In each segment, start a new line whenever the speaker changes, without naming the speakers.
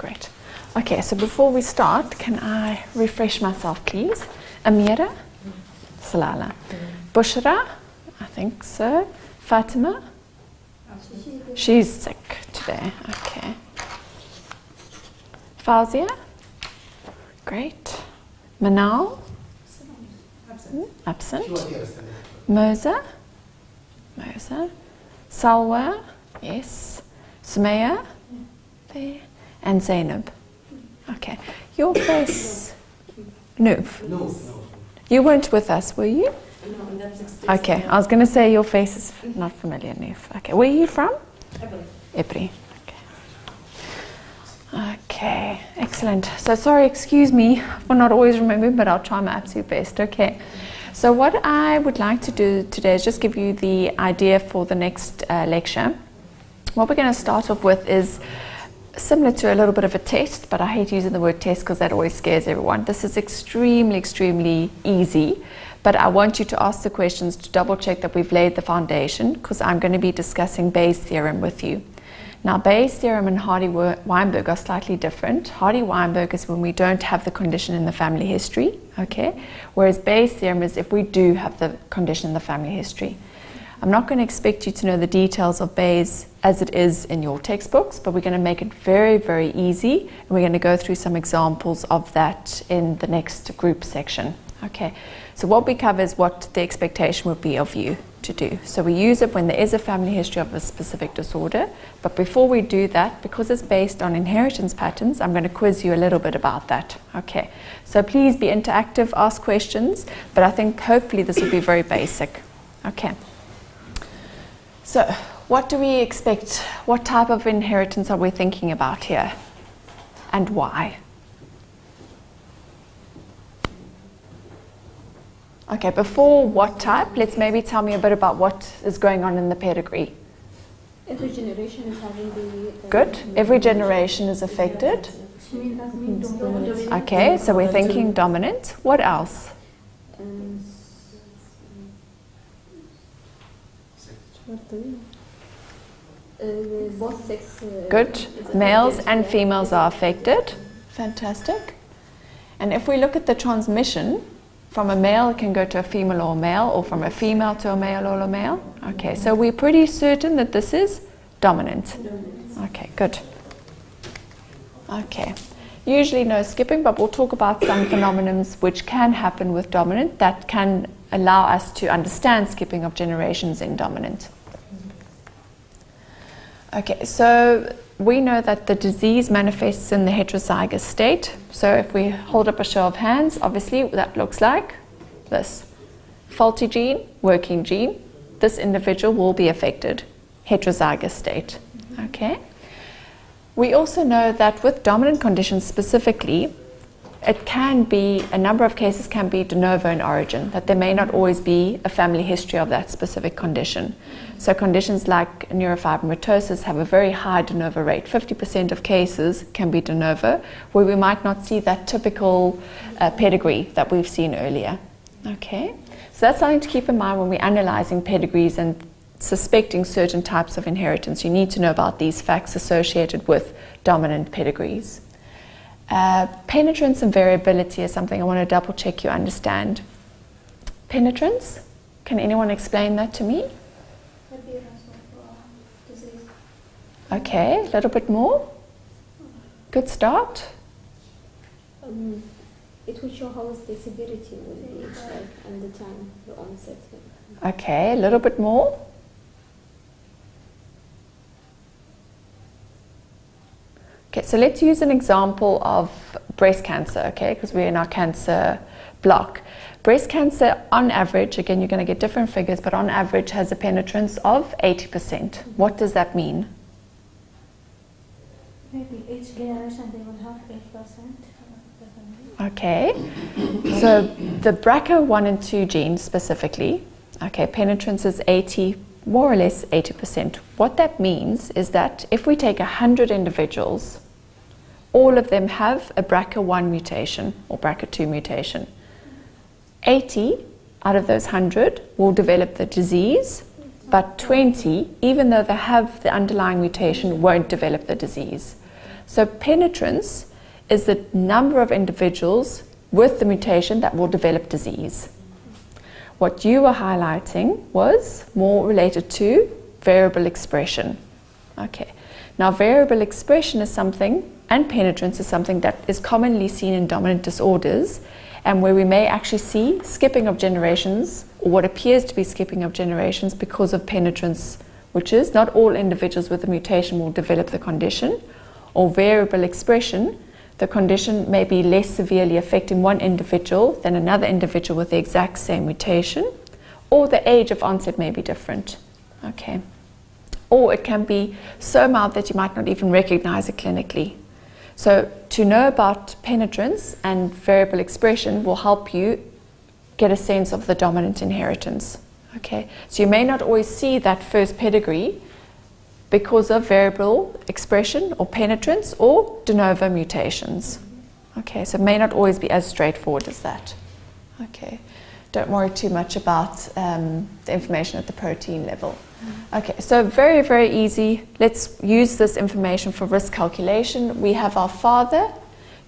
great. Okay, so before we start, can I refresh myself, please? Amira? Salala. Bushra? I think so. Fatima? She's sick today. Okay. Fauzia? Great. Manal? Hmm, Absent. Moza? Moza. Salwa? Yes. Sumaya? There. And Zainab? Okay. Your face? No. You weren't with us, were you?
No,
Okay, I was going to say your face is not familiar, Neef. Okay, where are you from? Ibri. Okay. Okay, excellent. So sorry, excuse me for not always remembering, but I'll try my absolute best. Okay. So what I would like to do today is just give you the idea for the next uh, lecture. What we're going to start off with is similar to a little bit of a test, but I hate using the word test because that always scares everyone. This is extremely, extremely easy, but I want you to ask the questions to double check that we've laid the foundation because I'm going to be discussing Bayes' theorem with you. Now, Bayes' theorem and Hardy-Weinberg are slightly different. Hardy-Weinberg is when we don't have the condition in the family history, okay? Whereas Bayes' theorem is if we do have the condition in the family history. I'm not going to expect you to know the details of Bayes as it is in your textbooks, but we're going to make it very, very easy, and we're going to go through some examples of that in the next group section. Okay, so what we cover is what the expectation would be of you to do. So we use it when there is a family history of a specific disorder, but before we do that, because it's based on inheritance patterns, I'm going to quiz you a little bit about that. Okay, so please be interactive, ask questions, but I think hopefully this will be very basic. Okay. So, what do we expect? What type of inheritance are we thinking about here? And why? Okay, before what type, let's maybe tell me a bit about what is going on in the pedigree.
Every generation is having the.
Good. Every generation is affected. Okay, so we're thinking dominant. What else?
Um, uh, both sex.
Good. Males and females are affected. Fantastic. And if we look at the transmission, from a male it can go to a female or a male, or from a female to a male or a male. Okay, so we're pretty certain that this is dominant. Okay, good. Okay. Usually no skipping, but we'll talk about some phenomenons which can happen with dominant that can allow us to understand skipping of generations in dominant. Okay, so we know that the disease manifests in the heterozygous state. So if we hold up a show of hands, obviously that looks like this. Faulty gene, working gene, this individual will be affected. Heterozygous state. Okay? We also know that with dominant conditions specifically, it can be, a number of cases can be de novo in origin, that there may not always be a family history of that specific condition. So conditions like neurofibromatosis have a very high de novo rate. 50% of cases can be de novo, where we might not see that typical uh, pedigree that we've seen earlier. Okay, so that's something to keep in mind when we're analyzing pedigrees and suspecting certain types of inheritance. You need to know about these facts associated with dominant pedigrees. Uh, penetrance and variability is something I want to double check you understand. Penetrance, can anyone explain that to me?
Appearance of disease.
Okay, a little bit more. Good start.
Um, it will show how the severity will be like and the time, the onset.
Okay, a little bit more. Okay, so let's use an example of breast cancer, okay, because we're in our cancer block. Breast cancer, on average, again, you're going to get different figures, but on average has a penetrance of 80%. What does that mean?
Maybe each generation they will have 8%.
Okay, so the BRCA1 and 2 genes specifically, okay, penetrance is 80, more or less 80%. What that means is that if we take 100 individuals, all of them have a BRCA1 mutation or BRCA2 mutation. 80 out of those 100 will develop the disease, but 20, even though they have the underlying mutation, won't develop the disease. So penetrance is the number of individuals with the mutation that will develop disease. What you were highlighting was more related to variable expression. Okay. Now variable expression is something and penetrance is something that is commonly seen in dominant disorders and where we may actually see skipping of generations or what appears to be skipping of generations because of penetrance, which is not all individuals with a mutation will develop the condition, or variable expression, the condition may be less severely affecting one individual than another individual with the exact same mutation, or the age of onset may be different. Okay. Or it can be so mild that you might not even recognize it clinically. So to know about penetrance and variable expression will help you get a sense of the dominant inheritance. Okay, so you may not always see that first pedigree because of variable expression or penetrance or de novo mutations. Okay, so it may not always be as straightforward as that. Okay, don't worry too much about um, the information at the protein level. Okay, so very, very easy. Let's use this information for risk calculation. We have our father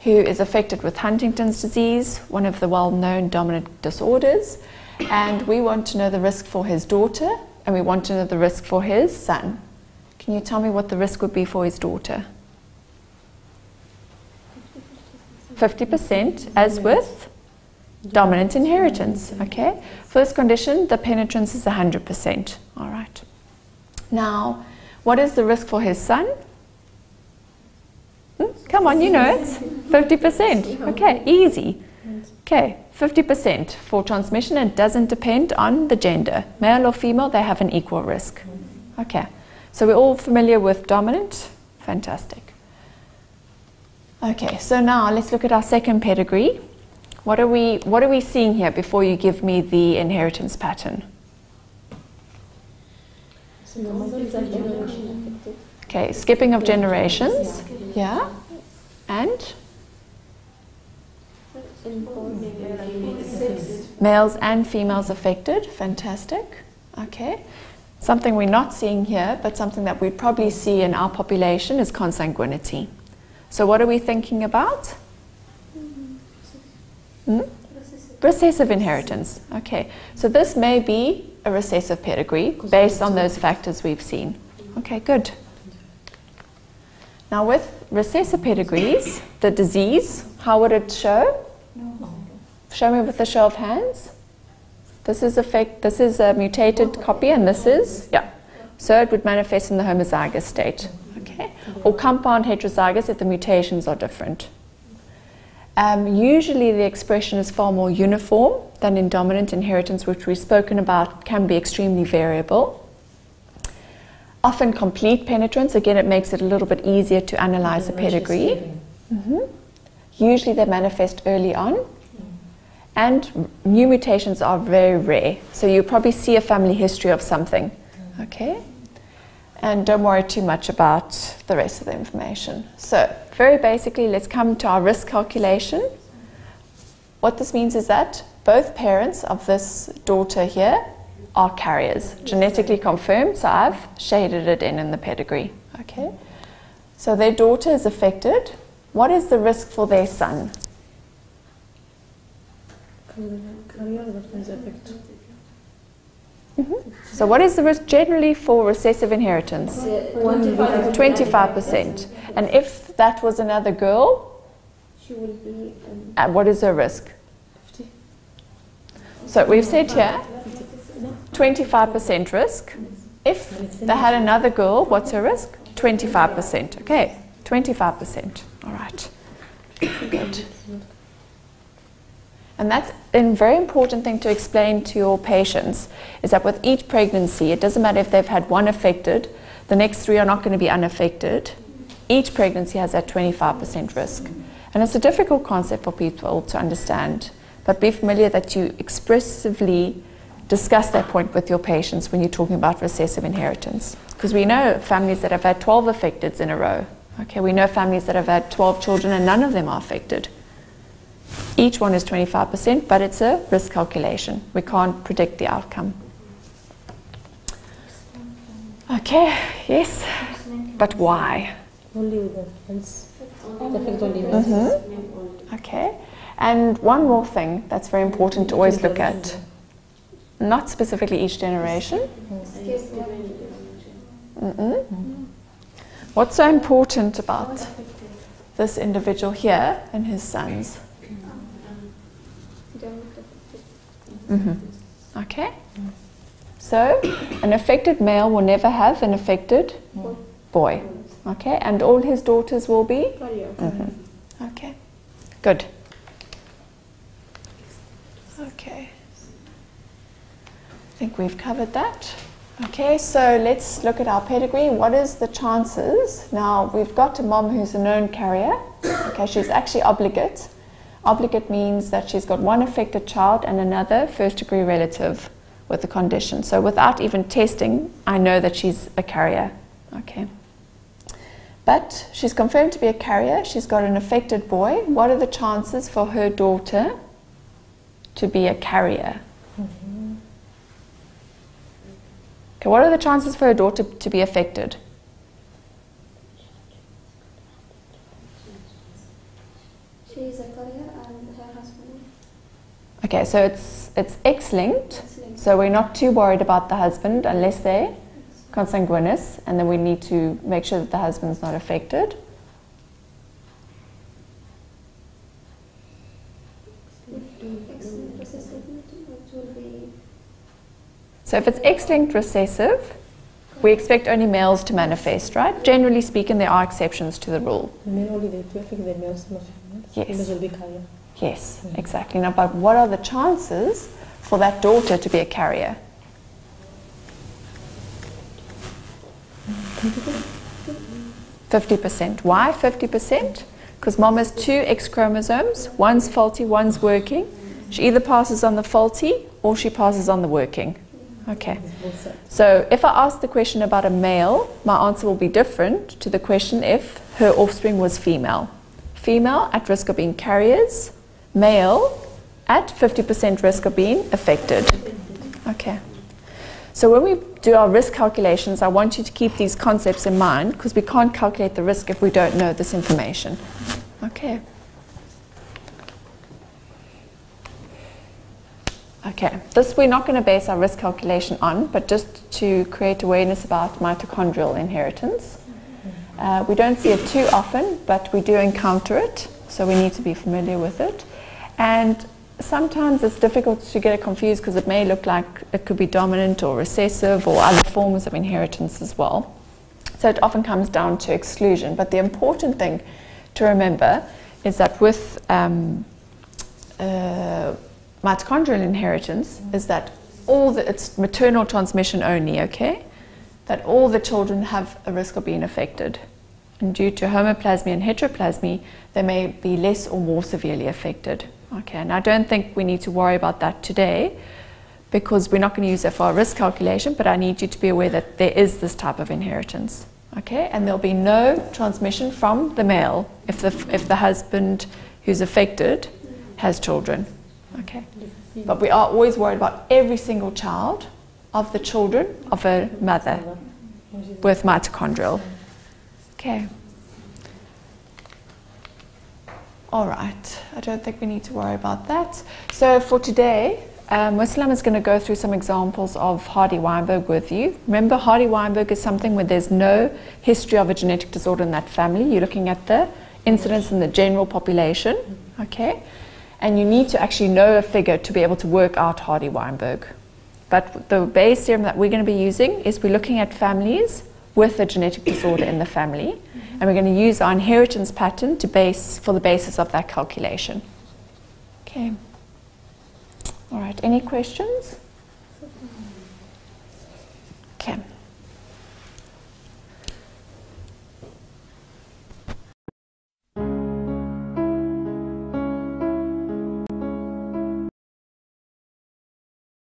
who is affected with Huntington's disease, one of the well-known dominant disorders, and we want to know the risk for his daughter and we want to know the risk for his son. Can you tell me what the risk would be for his daughter? 50% as with dominant inheritance, okay? For this condition, the penetrance is 100%, all right? Now, what is the risk for his son? Hmm? Come on, you know it. 50%, okay, easy. Okay, 50% for transmission and doesn't depend on the gender. Male or female, they have an equal risk. Okay, so we're all familiar with dominant? Fantastic. Okay, so now let's look at our second pedigree. What are we, what are we seeing here before you give me the inheritance pattern? Okay, skipping of generations. Yeah. And? Males and females affected. Fantastic. Okay. Something we're not seeing here, but something that we'd probably see in our population is consanguinity. So, what are we thinking about? Hmm? Recessive inheritance. Okay, so this may be a recessive pedigree based on those factors we've seen. Okay, good. Now, with recessive pedigrees, the disease, how would it show? Show me with a show of hands. This is. This is a mutated copy, and this is yeah. So it would manifest in the homozygous state. Okay, or compound heterozygous if the mutations are different. Um, usually the expression is far more uniform than in dominant inheritance, which we've spoken about can be extremely variable. Often complete penetrance, again, it makes it a little bit easier to analyze the pedigree. Mm-hmm. Usually they manifest early on. And new mutations are very rare. So you probably see a family history of something. Okay? And don't worry too much about the rest of the information. So, very basically, let's come to our risk calculation. What this means is that both parents of this daughter here are carriers, genetically confirmed, so I've shaded it in in the pedigree. Okay? So their daughter is affected. What is the risk for their son? Mm-hmm. So, what is the risk generally for recessive inheritance? 25%. And if that was another girl,
she will be. Um,
uh, what is her risk? 50. So, we've said here 25% risk. If they had another girl, what's her risk? 25%. Okay, 25%. All right. Good. And that's a very important thing to explain to your patients is that with each pregnancy, it doesn't matter if they've had one affected, the next three are not going to be unaffected. Each pregnancy has that 25% risk. And it's a difficult concept for people to understand, but be familiar that you expressively discuss that point with your patients when you're talking about recessive inheritance. Because we know families that have had 12 affecteds in a row. Okay, we know families that have had 12 children and none of them are affected. Each one is 25%, but it's a risk calculation. We can't predict the outcome. Okay, yes. But why?
Only with the hands. Affect only males.
Mhm. Okay. And one more thing that's very important to always look at. Not specifically each generation. Mm-mm. What's so important about this individual here and his sons?
Don't it.
hmm Okay? So, an affected male will never have an affected
Boy.
Okay? And all his daughters will be?
Carrier.
Mhm. Okay. Good. Okay. I think we've covered that. Okay, so let's look at our pedigree. What is the chances? Now, we've got a mom who's a known carrier. Okay, she's actually obligate. Obligate means that she's got one affected child and another first degree relative with the condition. So, without even testing, I know that she's a carrier. Okay. But she's confirmed to be a carrier. She's got an affected boy. What are the chances for her daughter to be a carrier? Okay, what are the chances for her daughter to be affected?
She is a carrier and her husband
Okay, so it's it's X-linked. So we're not too worried about the husband unless they're consanguineous, and then we need to make sure that the husband's not affected.
Excellent recessive, it will be
So if it's X-linked recessive, we expect only males to manifest, right? Generally speaking, there are exceptions to the rule.
The only the to affect the males, not females.
Yes. Yes, exactly. Now, but what are the chances for that daughter to be a carrier? Fifty percent. Why fifty percent? Because mom has two X chromosomes. One's faulty, one's working. She either passes on the faulty or she passes on the working. Okay. So if I ask the question about a male, my answer will be different to the question if her offspring was female. Female at risk of being carriers, male at 50% risk of being affected. Okay. So when we do our risk calculations, I want you to keep these concepts in mind because we can't calculate the risk if we don't know this information. Okay. Okay, this we're not going to base our risk calculation on, but just to create awareness about mitochondrial inheritance. Uh, we don't see it too often, but we do encounter it, so we need to be familiar with it. And sometimes it's difficult to get it confused because it may look like it could be dominant or recessive or other forms of inheritance as well. So it often comes down to exclusion. But the important thing to remember is that with um, uh, mitochondrial inheritance is that all the, it's maternal transmission only, okay? That all the children have a risk of being affected. And due to homoplasmy and heteroplasmy, they may be less or more severely affected. Okay, and I don't think we need to worry about that today because we're not going to use it for our risk calculation, but I need you to be aware that there is this type of inheritance. Okay, and there'll be no transmission from the male if the, if the husband who's affected has children. Okay, but we are always worried about every single child of the children of a mother with mitochondrial. Okay. All right. I don't think we need to worry about that. So for today, um, Muslim is going to go through some examples of Hardy-Weinberg with you. Remember, Hardy-Weinberg is something where there's no history of a genetic disorder in that family. You're looking at the incidence in the general population, okay? And you need to actually know a figure to be able to work out Hardy-Weinberg. But the Bayes theorem that we're going to be using is we're looking at families with a genetic disorder in the family, and we're going to use our inheritance pattern to base for the basis of that calculation. Okay. All right. Any questions?